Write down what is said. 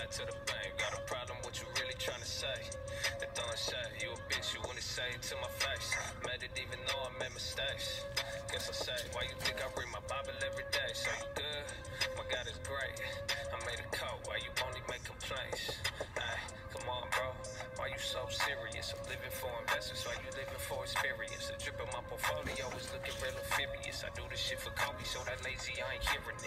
that to the bank. Got a problem, what you really trying to say? The throwing shade, you a bitch, you wanna say it to my face. Made it even though I made mistakes. Guess I say, why you think I read my Bible every day? So you good? My God is great. I made a coat, why you only make complaints? Ay, come on, bro. Why you so serious? I'm living for investors, why you living for experience? The drip in my portfolio is looking real amphibious. I do this shit for Kobe, so that lazy, I ain't hearing.